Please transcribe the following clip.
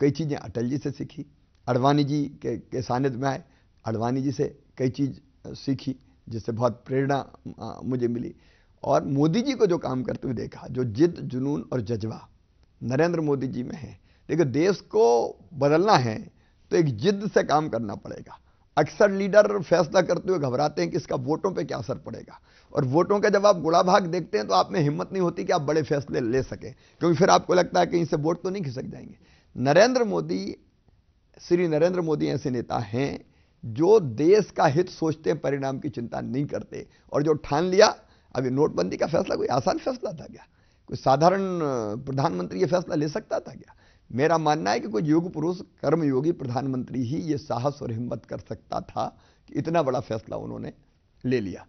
कई चीज़ें अटल जी से सीखी। अडवाणी जी के, के सानिध्य में आए। अडवाणी जी से कई चीज़ सीखी जिससे बहुत प्रेरणा मुझे मिली। और मोदी जी को जो काम करते हुए देखा जो जिद जुनून और जज्बा नरेंद्र मोदी जी में है। देखो देश को बदलना है तो एक जिद से काम करना पड़ेगा। अक्सर लीडर फैसला करते हुए घबराते हैं कि इसका वोटों पे क्या असर पड़ेगा। और वोटों का जब आप गुड़ा भाग देखते हैं तो आप में हिम्मत नहीं होती कि आप बड़े फैसले ले सकें, क्योंकि फिर आपको लगता है कि इनसे वोट तो नहीं खिसक जाएँगे। नरेंद्र मोदी, श्री नरेंद्र मोदी ऐसे नेता हैं, जो देश का हित सोचते परिणाम की चिंता नहीं करते। और जो ठान लिया अभी नोटबंदी का फैसला, कोई आसान फैसला था क्या? कोई साधारण प्रधानमंत्री ये फैसला ले सकता था क्या? मेरा मानना है कि कोई योग पुरुष, कर्मयोगी प्रधानमंत्री ही ये साहस और हिम्मत कर सकता था कि इतना बड़ा फैसला उन्होंने ले लिया।